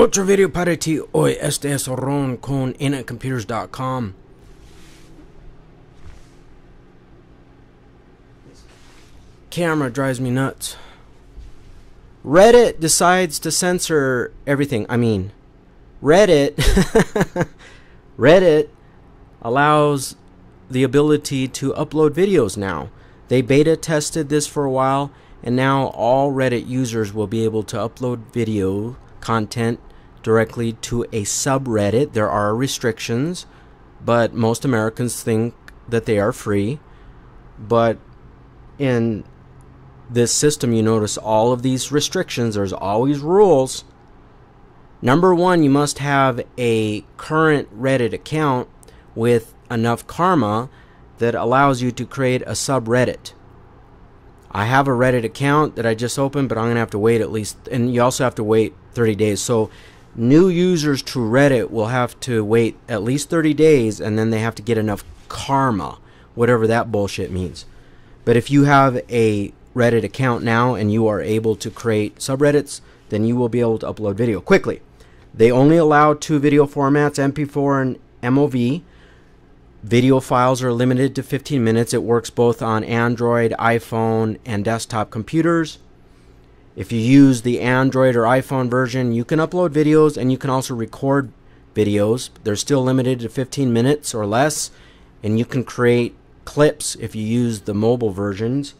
Otro video para ti hoy. Este es Ron con anetcomputers.com. Camera drives me nuts. Reddit decides to censor everything. I mean, Reddit Reddit allows the ability to upload videos now. They beta tested this for a while and now all Reddit users will be able to upload video content directly to a subreddit. There are restrictions, but most Americans think that they are free. But in this system, you notice all of these restrictions. There's always rules. Number one, you must have a current Reddit account with enough karma that allows you to create a subreddit. I have a Reddit account that I just opened, but I'm going to have to wait at least, and you also have to wait 30 days. So new users to Reddit will have to wait at least 30 days, and then they have to get enough karma, whatever that bullshit means. But if you have a Reddit account now and you are able to create subreddits, then you will be able to upload video quickly. They only allow two video formats, MP4 and MOV. Video files are limited to 15 minutes. It works both on Android, iPhone, and desktop computers. If you use the Android or iPhone version, you can upload videos and you can also record videos. They're still limited to 15 minutes or less, and you can create clips if you use the mobile versions.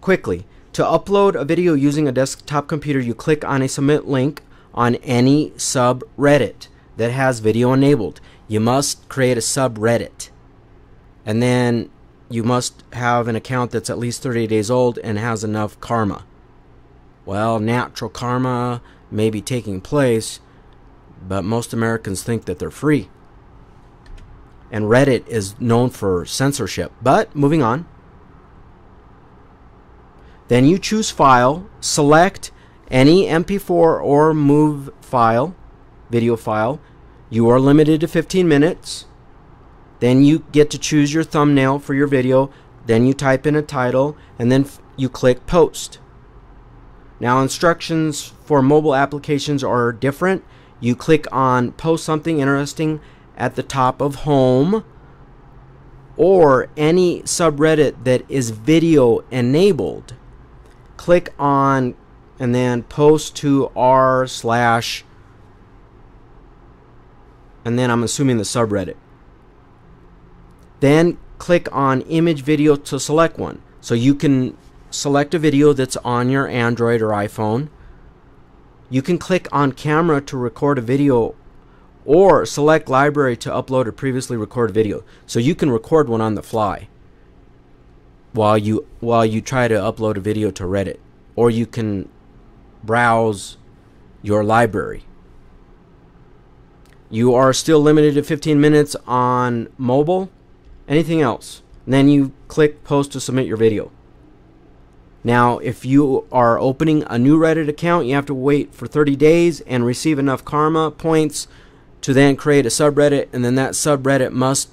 Quickly, to upload a video using a desktop computer, you click on a submit link on any subreddit that has video enabled. You must create a subreddit. And then you must have an account that's at least 30 days old and has enough karma. Well, natural karma may be taking place, but most Americans think that they're free. And Reddit is known for censorship. But moving on. Then you choose file, select any MP4 or MOVE file, video file. You are limited to 15 minutes. Then you get to choose your thumbnail for your video. Then you type in a title and then you click post. Now instructions for mobile applications are different. You click on post something interesting at the top of home or any subreddit that is video enabled. Click on and then post to r slash and then I'm assuming the subreddit. Then click on image video to select one. So you can select a video that's on your Android or iPhone. You can click on camera to record a video or select library to upload a previously recorded video. So you can record one on the fly while you while you try to upload a video to Reddit or you can browse your library. You are still limited to 15 minutes on mobile. Anything else? And then you click post to submit your video. Now, if you are opening a new Reddit account, you have to wait for 30 days and receive enough karma points to then create a subreddit, and then that subreddit must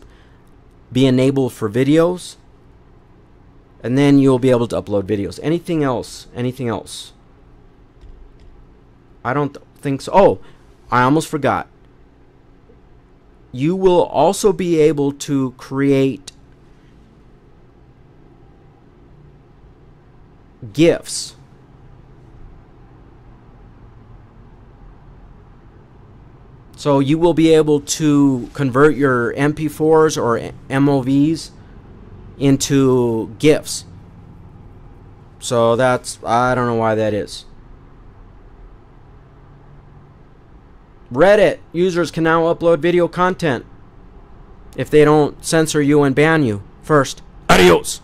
be enabled for videos. And then you'll be able to upload videos. Anything else? Anything else? I don't think so. Oh, I almost forgot. You will also be able to create GIFs. So you will be able to convert your MP4s or MOVs into GIFs. So that's, I don't know why that is. Reddit users can now upload video content if they don't censor you and ban you first. Adios!